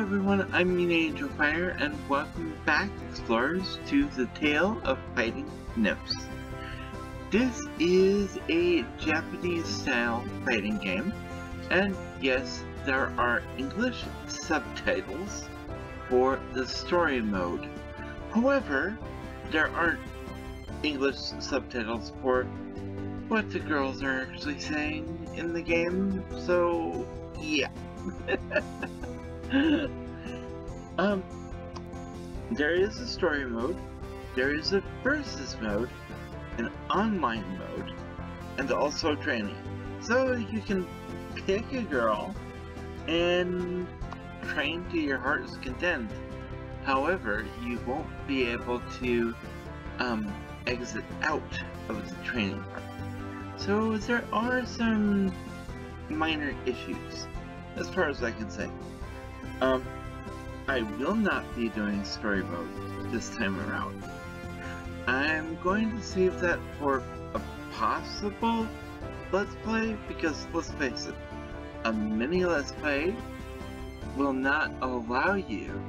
everyone, I'm Angelfire, and welcome back, explorers, to the Tale of Fighting Nymphs. This is a Japanese-style fighting game, and yes, there are English subtitles for the story mode. However, there aren't English subtitles for what the girls are actually saying in the game, so yeah. um, there is a story mode, there is a versus mode, an online mode, and also training. So you can pick a girl and train to your heart's content. However, you won't be able to um, exit out of the training part. So there are some minor issues, as far as I can say. Um, I will not be doing story mode this time around. I'm going to save that for a possible Let's Play, because let's face it, a mini Let's Play will not allow you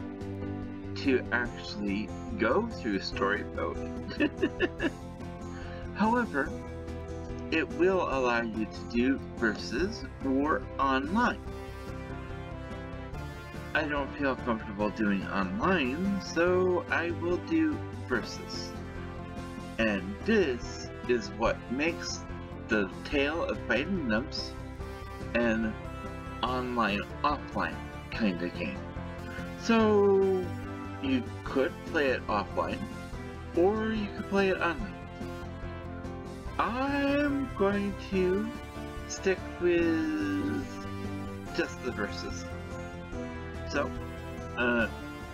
to actually go through story mode. However, it will allow you to do versus or online. I don't feel comfortable doing online, so I will do versus. And this is what makes the Tale of Fighting Nymphs an online offline kind of game. So you could play it offline, or you could play it online. I'm going to stick with just the versus. So, uh,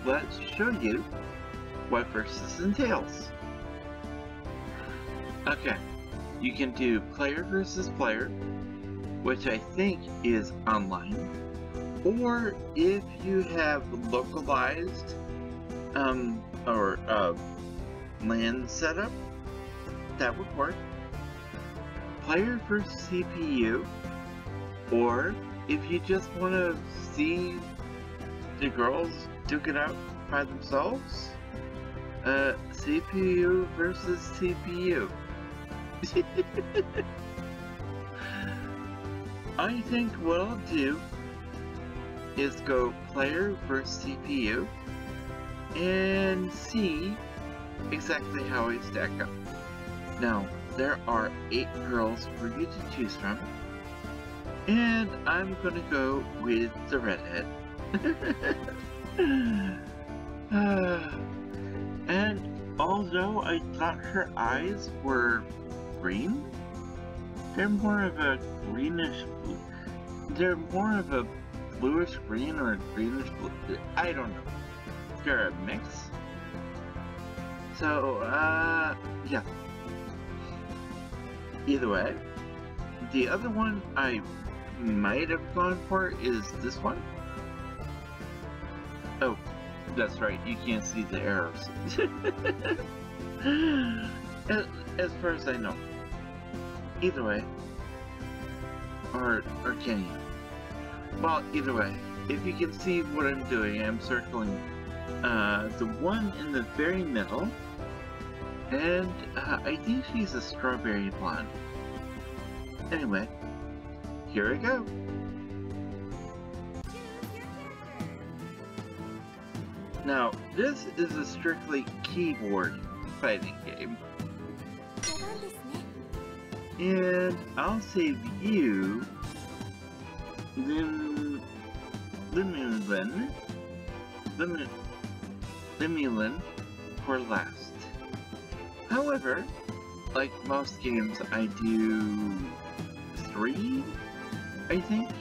let's show you what versus entails. Okay, you can do player versus player, which I think is online, or if you have localized um, or uh, LAN setup, that would work. Player versus CPU, or if you just want to see the girls duke it out by themselves, uh, CPU versus CPU. I think what I'll do is go player versus CPU and see exactly how I stack up. Now, there are 8 girls for you to choose from, and I'm gonna go with the redhead. and although I thought her eyes were green, they're more of a greenish blue. They're more of a bluish green or a greenish blue. I don't know. They're a mix. So, uh, yeah. Either way, the other one I might have gone for is this one. Oh, that's right, you can't see the arrows. as, as far as I know. Either way. Or, or can you? Well, either way, if you can see what I'm doing, I'm circling uh, the one in the very middle, and uh, I think she's a strawberry blonde. Anyway, here I go. Now, this is a strictly keyboard fighting game. And I'll save you Lim Limulin Lim Limulin for last. However, like most games, I do three, I think?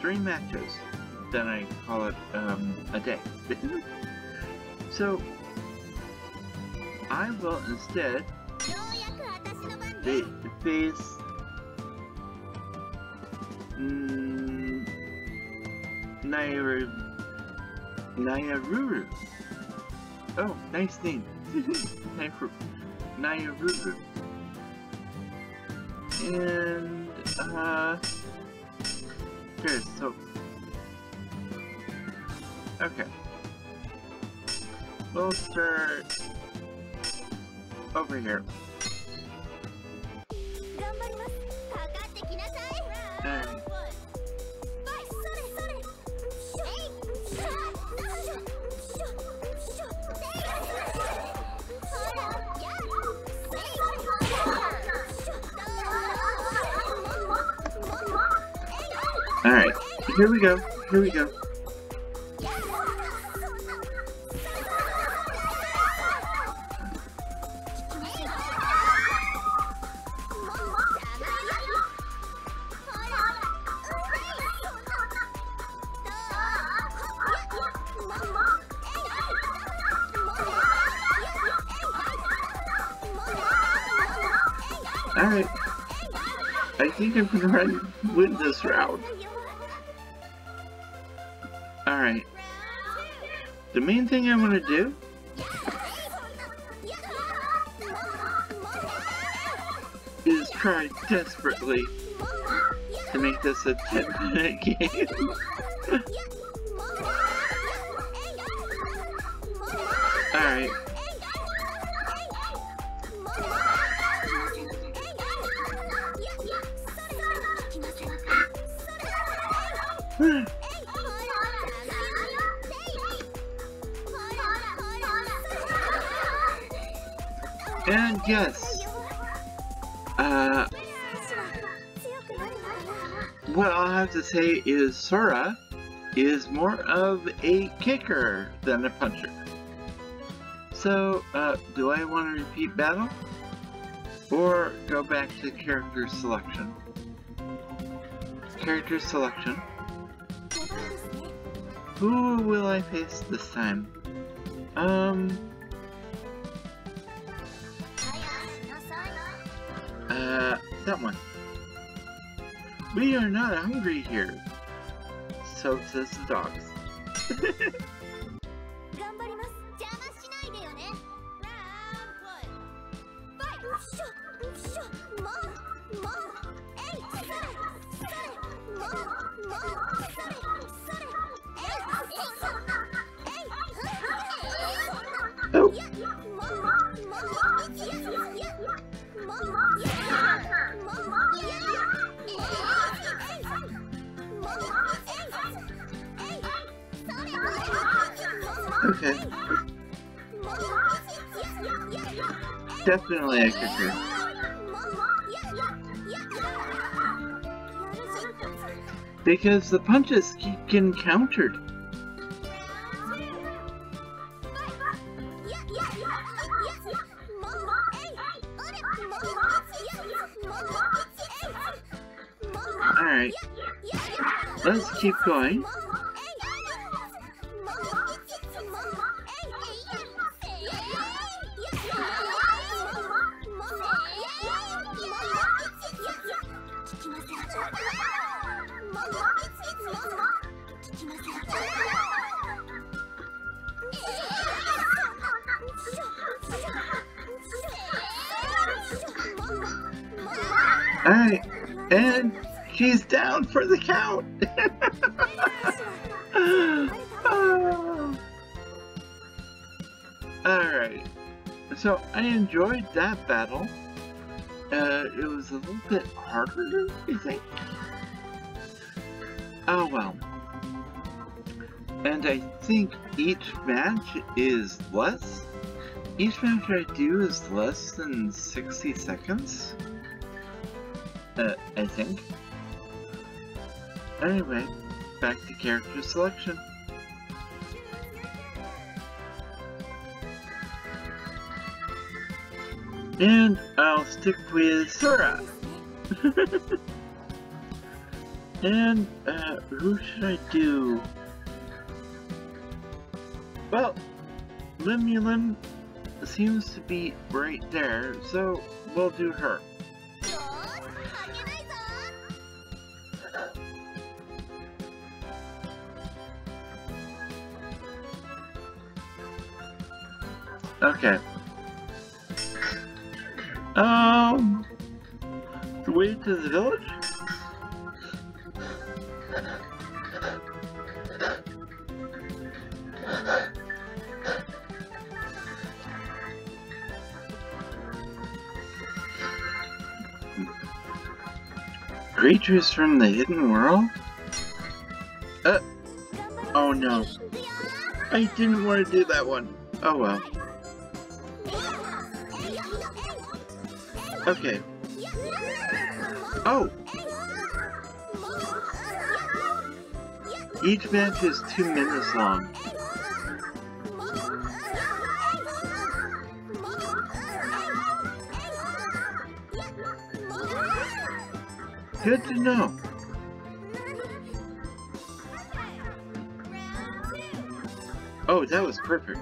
Three matches. Then I call it um, a day. so, I will instead face mm, Naira, Nairuru. Oh, nice name. Nairuru. And, uh, here, so, Okay. We'll start over here. Alright, here we go, here we go. Alright. I think I'm gonna run with this round. Alright. The main thing I want to do is try desperately to make this a 10 minute game. Alright. And yes, uh, what I'll have to say is Sora is more of a kicker than a puncher. So, uh, do I want to repeat battle? Or go back to character selection? Character selection. Who will I face this time? Um... Uh, that one. We are not hungry here. So says the dogs. Okay. Definitely a kicker. Because the punches keep getting countered. Alright. Let's keep going. Alright, and she's down for the count! Alright, so I enjoyed that battle. Uh, it was a little bit harder, I think. Oh well. And I think each match is less. Each match I do is less than 60 seconds. Uh, I think. Anyway, back to character selection. And I'll stick with Sora. and, uh, who should I do? Well, Limulin seems to be right there, so we'll do her. Okay. Um, the way to the village? Creatures from the hidden world? Uh, oh no. I didn't want to do that one. Oh well. Okay. Oh! Each match is two minutes long. Good to know. Oh, that was perfect.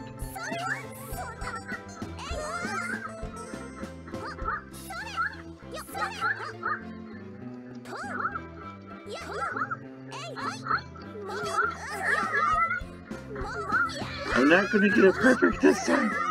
Not gonna get it perfect this time.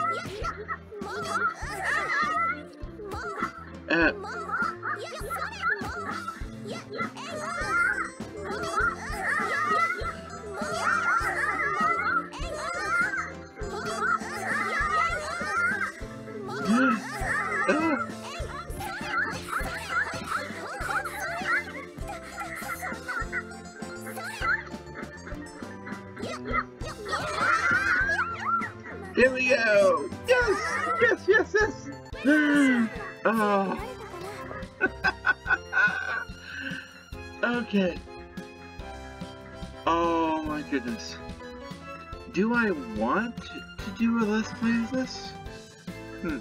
Goodness. Do I want to do a let's play of this? Hmm.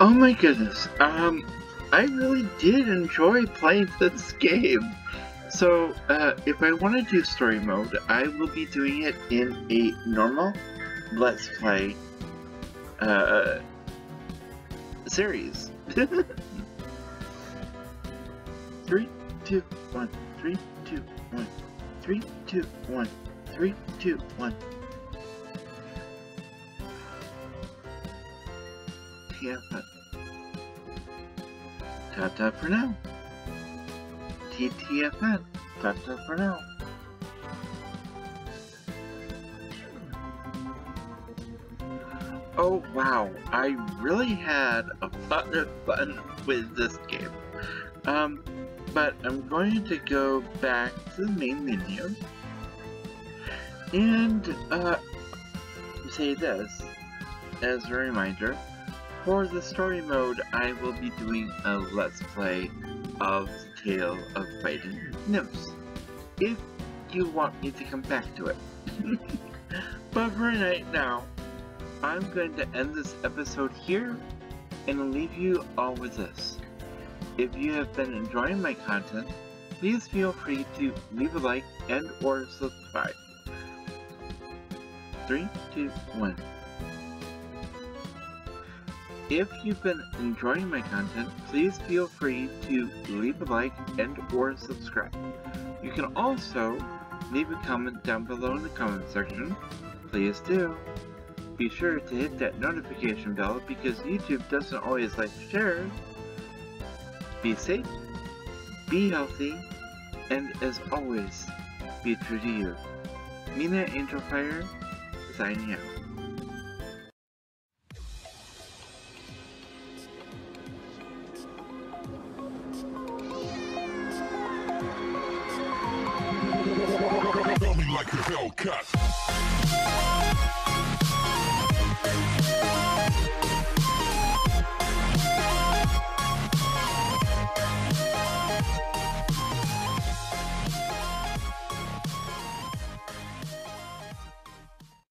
Oh my goodness. Um, I really did enjoy playing this game. So, uh, if I want to do story mode, I will be doing it in a normal Let's Play, uh, series. three, two, one, three, two, one, three, two, one, three, two, one. TFN. Ta-ta for now. TTFN. Ta-ta for now. Oh wow, I really had a lot of fun with this game. Um, but I'm going to go back to the main menu and uh, say this as a reminder. For the story mode, I will be doing a let's play of the Tale of Fighting Nymphs. If you want me to come back to it. but for right now, I'm going to end this episode here and leave you all with this. If you have been enjoying my content, please feel free to leave a like and or subscribe. 3, 2, 1. If you've been enjoying my content, please feel free to leave a like and or subscribe. You can also leave a comment down below in the comment section. Please do. Be sure to hit that notification bell because YouTube doesn't always like to share. Be safe, be healthy, and as always, be true to you. Mena Angelfire, signing out. Hellcat.